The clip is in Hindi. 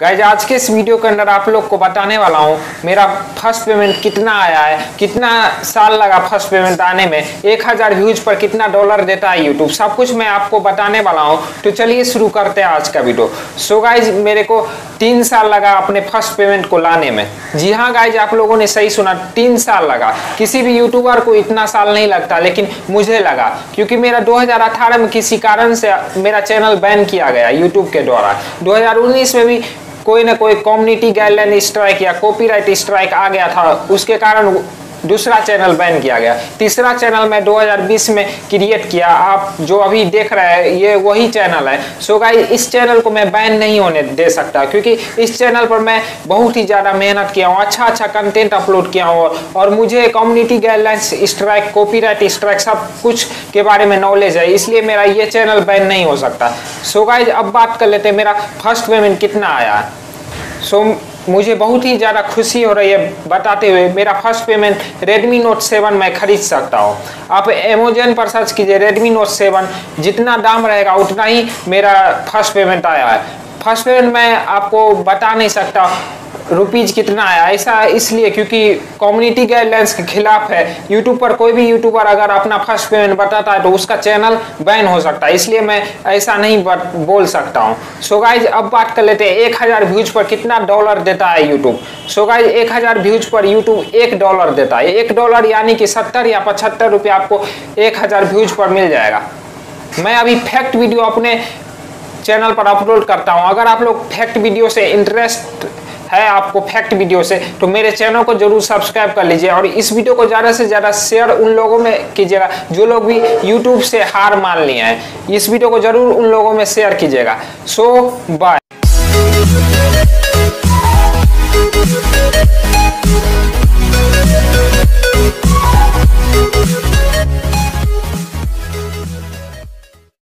गाइज़ आज के इस वीडियो के अंदर आप लोग को बताने वाला हूँ, मेरा फ़र्स्ट पेमेंट कितना आया है, कितना साल लगा फ़र्स्ट पेमेंट आने में, एक हज़ार व्यूज़ पर कितना डॉलर देता है यूट्यूब सब कुछ मैं आपको बताने वाला हूँ तो चलिए शुरू करते हैं आज का वीडियो। सो so गाइज़ मेरे को तीन साल लगा अपने फ़र्स्ट पेमेंट को लाने में। जी हाँ गाइज़ आप लोगों ने सही सुना, तीन साल लगा। किसी भी यूट्यूबर को इतना साल नहीं लगता, लेकिन मुझे लगा, क्योंकि मेरा 2018 में किसी कारण से मेरा चैनल बैन किया गया यूट्यूब के द्वारा। 2019 में भी कोई ना कोई कम्युनिटी गाइडलाइन स्ट्राइक या कॉपीराइट स्ट्राइक आ गया था, उसके कारण दूसरा चैनल बैन किया गया। तीसरा चैनल मैं 2020 में क्रिएट किया। आप जो अभी देख रहे हैं, ये वही चैनल है। सो गाइस इस चैनल को मैं बैन नहीं होने दे सकता, क्योंकि इस चैनल पर मैं बहुत ही ज़्यादा मेहनत किया हूँ अच्छा अच्छा कंटेंट अपलोड किया हूँ, और मुझे community guidelines strike copyright strike सब कुछ के बारे में नॉलेज है, इसलिए मेरा ये चैनल बैन नहीं हो सकता। सो गाइज़ अब बात कर लेते हैं, मेरा फ़र्स्ट पेमेंट कितना आया? है सो मुझे बहुत ही ज़्यादा खुशी हो रही है बताते हुए, मेरा first payment Redmi note seven मैं खरीद सकता हूँ। आप अमेजोन पर सर्च कीजिए रेडमी नोट सेवन जितना दाम रहेगा उतना ही मेरा फ़र्स्ट पेमेंट आया है। फ़र्स्ट पेमेंट मैं आपको बता नहीं सकता रुपीज़ कितना आया? ऐसा इसलिए क्योंकि कम्युनिटी गाइडलाइंस के खिलाफ है। यूट्यूब पर कोई भी यूट्यूबर अगर अपना फ़र्स्ट पेमेंट बताता है तो उसका चैनल बैन हो सकता है। इसलिए मैं ऐसा नहीं बोल सकता हूँ। सो गाइज़ अब बात कर लेते हैं, एक हज़ार व्यूज़ पर कितना डॉलर देता है यूट्यूब सो गाइज़ एक हज़ार व्यूज़ पर यूट्यूब एक डॉलर देता है। एक डॉलर यानी कि सत्तर या पचहत्तर रुपये आपको एक हज़ार व्यूज़ पर मिल जाएगा। मैं अभी फैक्ट वीडियो अपने चैनल पर अपलोड करता हूँ। अगर आप लोग फैक्ट वीडियो से इंटरेस्ट है आपको फैक्ट वीडियो से तो मेरे चैनल को ज़रूर सब्सक्राइब कर लीजिए और इस वीडियो को ज़्यादा से ज़्यादा शेयर उन लोगों में कीजिएगा जो लोग भी यूट्यूब से हार मान लिए हैं। इस वीडियो को ज़रूर उन लोगों में शेयर कीजिएगा। सो बाय